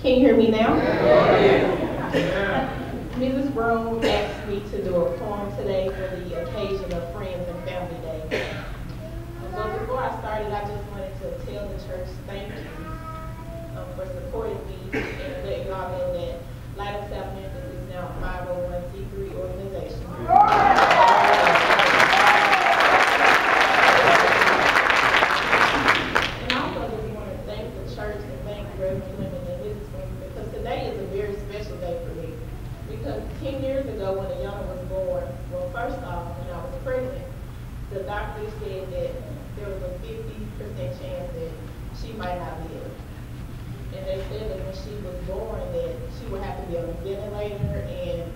Can you hear me now? Mrs. Brown asked me to do a poem today for the occasion of Friends and Family Day. But before I started, I just wanted to tell the church thank you um, for supporting me and let y'all know that Light of South Memphis is now a 501c3 organization. And I also just want to church and thank Reverend Fleming and. Fleming because today is a very special day for me. Because 10 years ago when Ayana was born, well, first off, when I was pregnant, the doctor said that there was a 50% chance that she might not live. And they said that when she was born that she would have to be on a ventilator and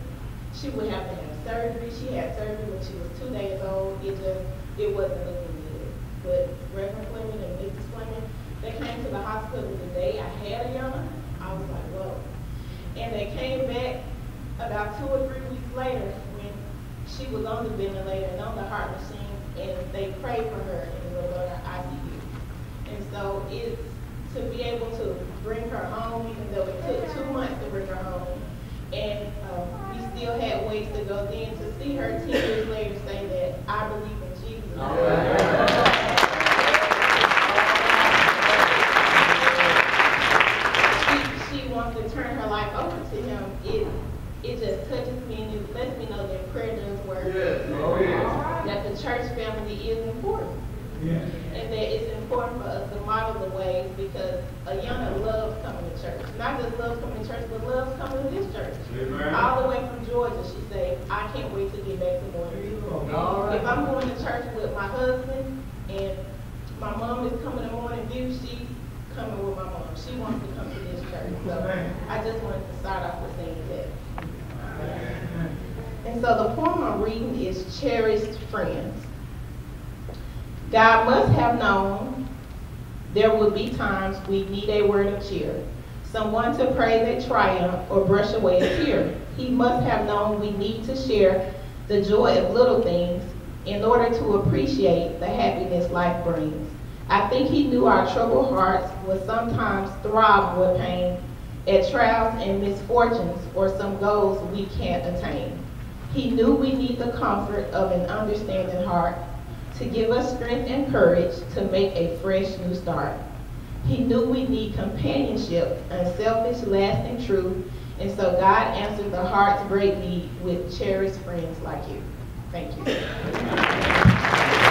she would have to have surgery. She had surgery when she was two days old. It just, it wasn't looking good. But Reverend Fleming and Mrs. Fleming, they came to the hospital the day I had Ayana. I was like, whoa. And they came back about two or three weeks later when she was on the ventilator and on the heart machine, and they prayed for her and was on ICU. And so it's to be able to bring her home, even though it took two months to bring her home, and um, we still had ways to go. Then to see her ten years later say that I believe in Jesus. She wants to turn her life over to him. It it just touches me and it lets me know that prayer does work. That the church family is important. And that it's important for us to model the ways because a Ayana loves coming to church. Not just loves coming to church, but loves coming to this church. All the way from Georgia, she said, I can't wait to get back to Morning If I'm going to church with my husband and my mom is coming to Morning View, she's coming with my mom. She wants to come to this church. So I just wanted to start off with saying that. And so the poem I'm reading is Cherished Friends. God must have known there would be times we need a word of cheer, someone to praise a triumph or brush away a tear. He must have known we need to share the joy of little things in order to appreciate the happiness life brings. I think he knew our troubled hearts would sometimes throb with pain at trials and misfortunes or some goals we can't attain. He knew we need the comfort of an understanding heart to give us strength and courage to make a fresh new start. He knew we need companionship, unselfish, lasting truth, and so God answered the heart's great need with cherished friends like you. Thank you.